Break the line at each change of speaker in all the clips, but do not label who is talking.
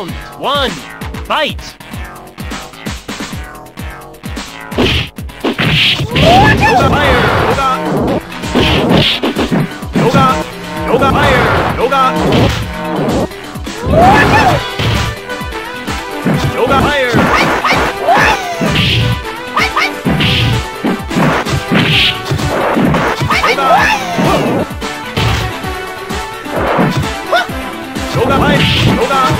Round one, fight!
Yoga fire! Yoga! Yoga! Yoga fire! Yoga! Yoga fire! Yoga! Yoga! Yoga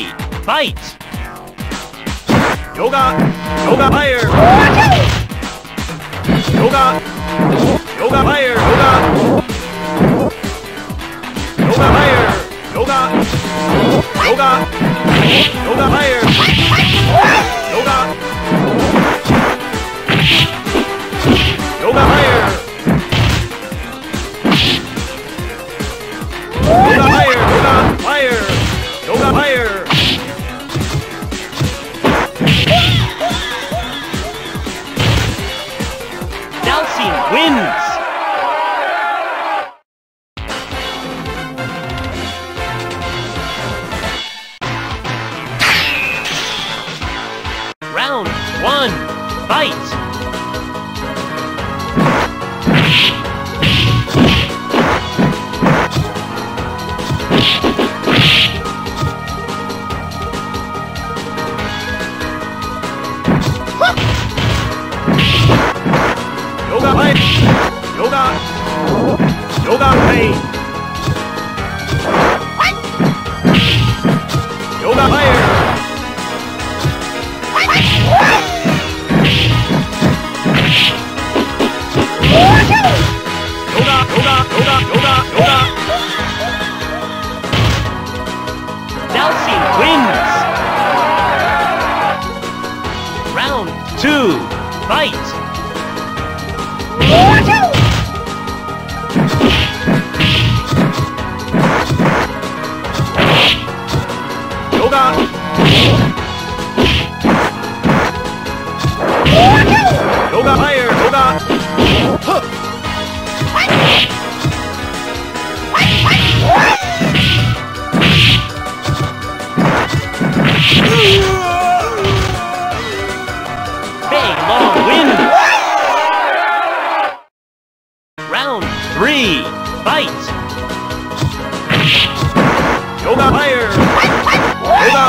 fight!
Yoga! Yoga fire! Yoga! Yoga fire! Yoga! Yoga fire! Yoga! Yoga! 倍一ヨガ前。ヨガ。ヨガ前。ヨ
ガ前。Round two, fight!
Yoga! Yoga fire!
Fight!
Yoga fire! Yoga!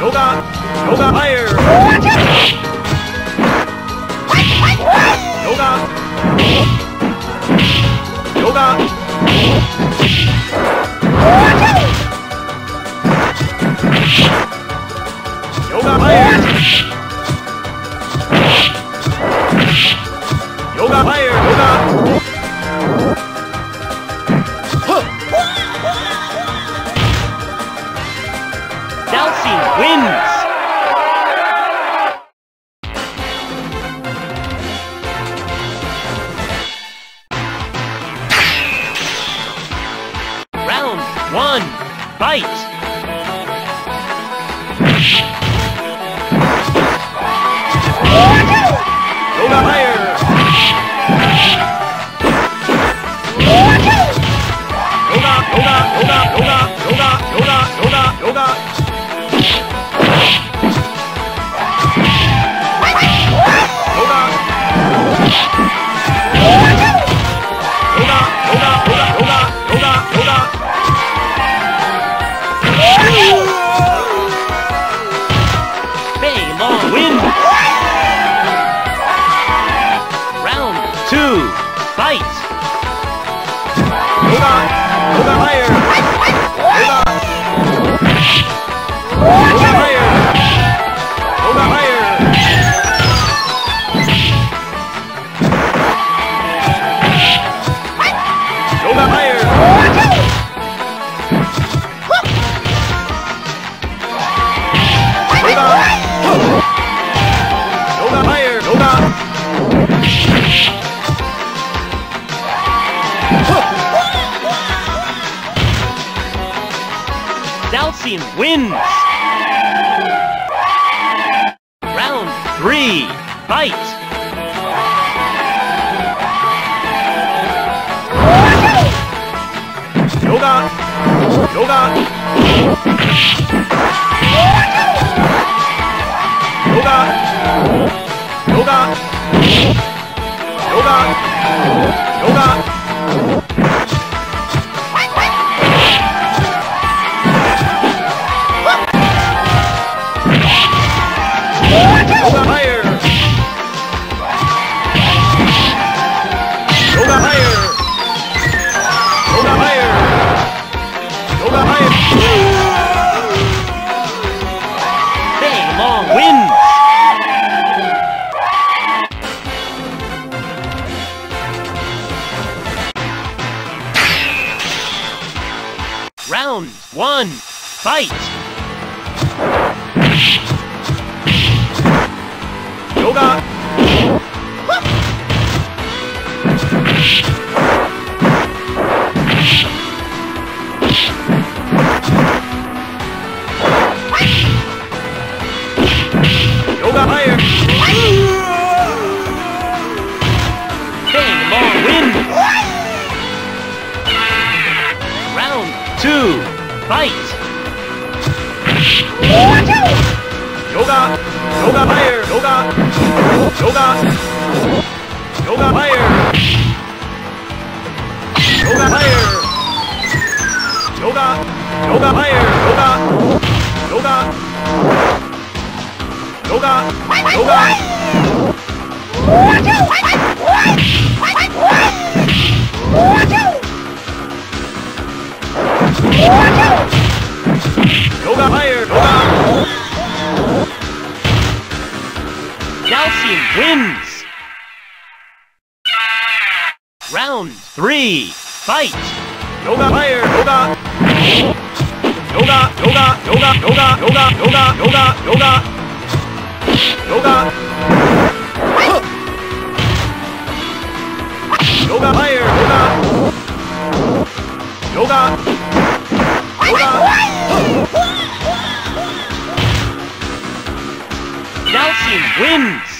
Yoga! Yoga fire! Yoga! Yoga! Yoga fire!
Fight! fight! Dhalsim wins! Round three, fight!
Yoga! Yoga! Yoga! Yoga! Yoga! Yoga
Round one, fight!
Yoga!
Fight!
Yoga! Yoga fire! Yoga! Yoga! Yoga fire! Yoga fire! Yoga! Yoga fire! Yoga! Yoga! Yoga! Yoga! Yoga the
higher wins! Round three, fight!
Yoga fire, yoga! Yoga, yoga, yoga, yoga, yoga, yoga, yoga, yoga! Yoga! Yoga fire, yoga! Yoga!
Wins!